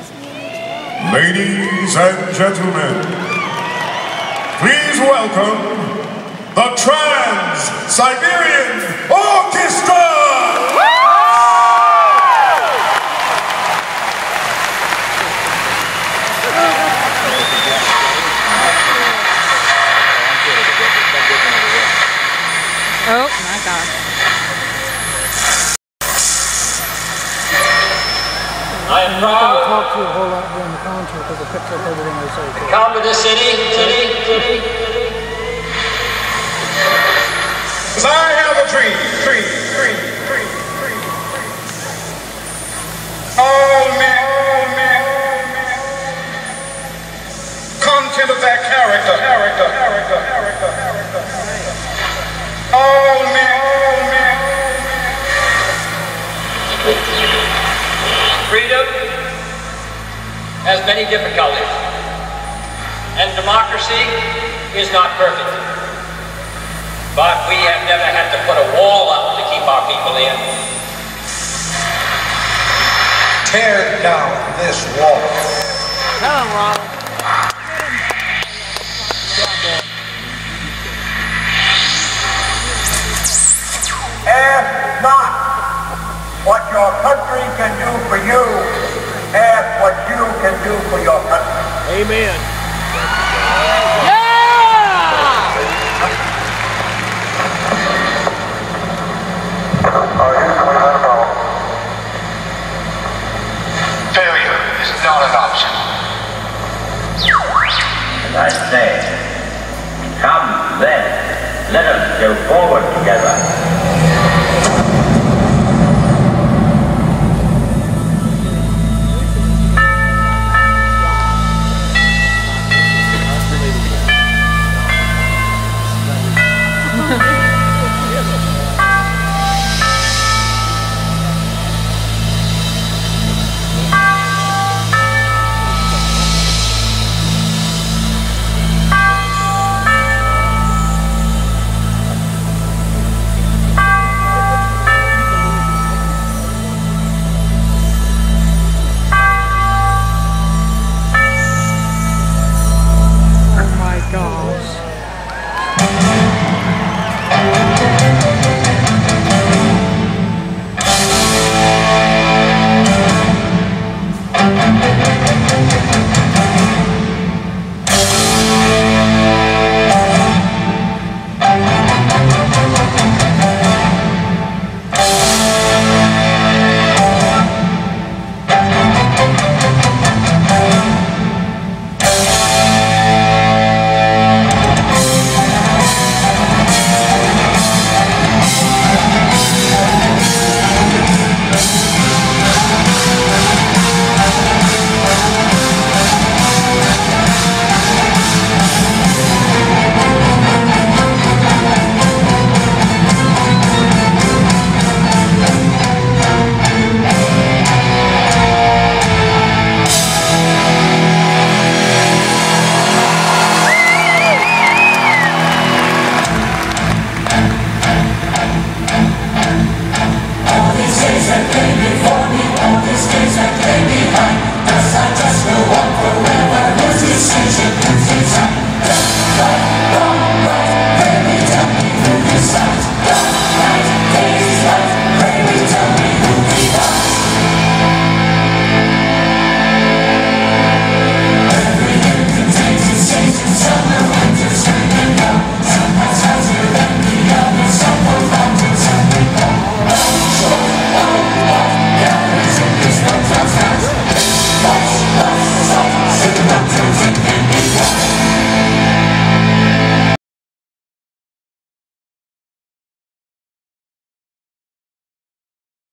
Ladies and gentlemen, please welcome the Trans-Siberian Orchestra! Oh my god. I am I proud talk to you a whole lot during the concert because it picks up everything I say. to come to this city, city, city. Cause I have a dream, dream, dream, dream, dream. All men, all men, all men. Content of their character, character, character, character, character. All men, all men, all men. Freedom has many difficulties, and democracy is not perfect. But we have never had to put a wall up to keep our people in. Tear down this wall. Hello, Rob. Do for your country. Yeah! Failure is not an option. And I say, come then, let us go forward together.